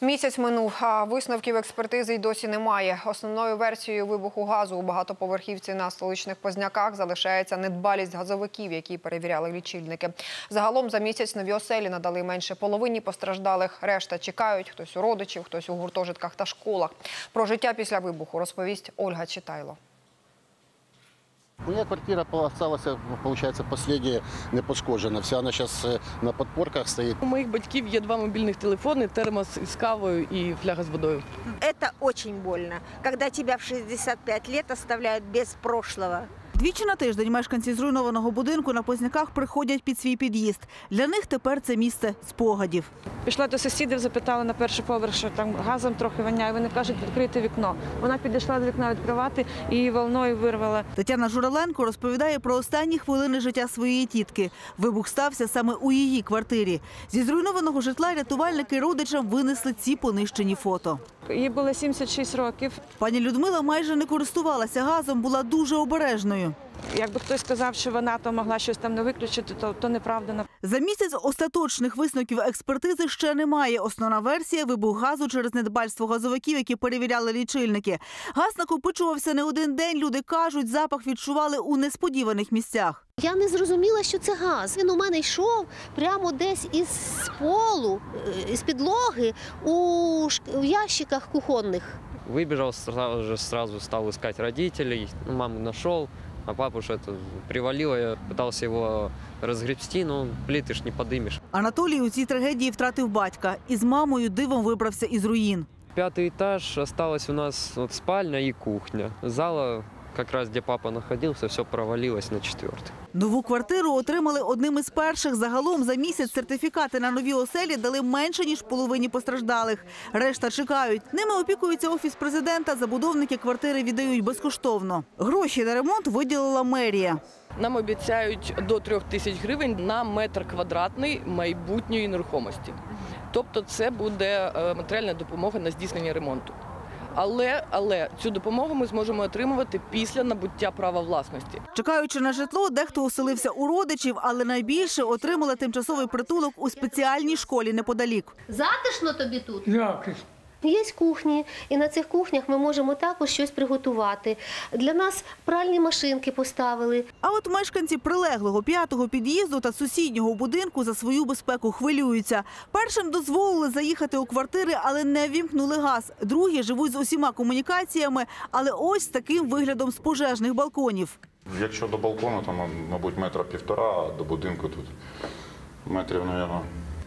Місяць минув, а висновків експертизи й досі немає. Основною версією вибуху газу у багатоповерхівці на столичних Позняках залишається недбалість газовиків, які перевіряли лічильники. Загалом за місяць нові оселі надали менше половині постраждалих. Решта чекають хтось у родичів, хтось у гуртожитках та школах. Про життя після вибуху розповість Ольга Читайло. У меня квартира осталась, виходить, последняя не пошкоджена. Вся вона зараз на подпорках стоїть. У моїх батьків є два мобільних телефони, термос із кавою і фляга з водою. Це дуже больно, коли тебе в 65 років оставляют без прошлого. Двічі на тиждень мешканці зруйнованого будинку на Позняках приходять під свій під'їзд. Для них тепер це місце спогадів. Пішла до сусідів, запитала на перший поверх, що там газом трохи воняє. Вони кажуть, відкрити вікно. Вона підійшла до вікна відкривати і її волною вирвала. Тетяна Жураленко розповідає про останні хвилини життя своєї тітки. Вибух стався саме у її квартирі. Зі зруйнованого житла рятувальники родичам винесли ці понищені фото. Їй було 76 років. Пані Людмила майже не користувалася газом, була дуже обережною. Якби хтось сказав, що вона то могла щось там не виключити, то, то неправда. За місяць остаточних висновків експертизи ще немає. Основна версія вибух газу через недбальство газовиків, які перевіряли лічильники. Газ накопичувався не один день. Люди кажуть, запах відчували у несподіваних місцях. Я не зрозуміла, що це газ. Він у мене йшов прямо десь із полу, е, із підлоги у, шк- у ящиках кухонних. Выбежал сразу же, сразу стал искать родителей. Ну, Маму нашел, а папу что-то привалило. Я пытался его разгребсти, но плиты ж не подымешь. Анатолій у цій трагедії втратив батька і з мамою дивом вибрався із руїн. Пятый этаж, осталась у нас вот спальня и кухня. Зала, как раз где папа находился, все провалилось на четвертый. Нову квартиру отримали одним із перших. Загалом за місяць сертифікати на нові оселі дали менше ніж половині постраждалих. Решта чекають. Ними опікується офіс президента. Забудовники квартири віддають безкоштовно. Гроші на ремонт виділила мерія. Нам обіцяють до трьох тисяч гривень на метр квадратний майбутньої нерухомості. Тобто це буде е, матеріальна допомога на здійснення ремонту. Але, але цю допомогу ми зможемо отримувати після набуття права власності. Чекаючи на житло, дехто оселився у родичів, але найбільше отримали тимчасовий притулок у спеціальній школі неподалік. Затишно тобі тут? Є кухні, і на цих кухнях ми можемо також щось приготувати. Для нас пральні машинки поставили. А от мешканці прилеглого п'ятого під'їзду та сусіднього будинку за свою безпеку хвилюються. Першим дозволили заїхати у квартири, але не вімкнули газ. Другі живуть з усіма комунікаціями, але ось з таким виглядом з пожежних балконів. Якщо до балкону, то, мабуть, метра півтора, а до будинку тут метрів, мабуть,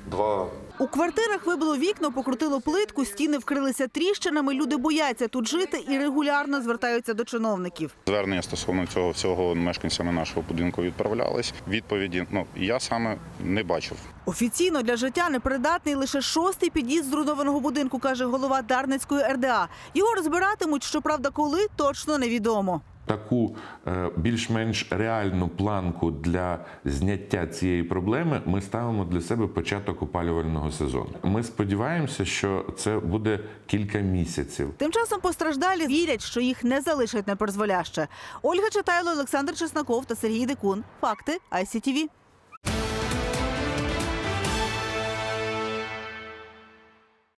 два. У квартирах вибило вікно, покрутило плитку, стіни вкрилися тріщинами. Люди бояться тут жити і регулярно звертаються до чиновників. Звернення стосовно цього всього мешканцями нашого будинку відправлялись. Відповіді ну я саме не бачив. Офіційно для життя непридатний лише шостий під'їзд зруйнованого будинку, каже голова Дарницької РДА. Його розбиратимуть, щоправда, коли точно невідомо. Таку е, більш-менш реальну планку для зняття цієї проблеми ми ставимо для себе початок опалювального сезону. Ми сподіваємося, що це буде кілька місяців. Тим часом постраждалі вірять, що їх не залишать на призволяще. Ольга Читайло, Олександр Чесноков та Сергій Дикун. Факти ICTV.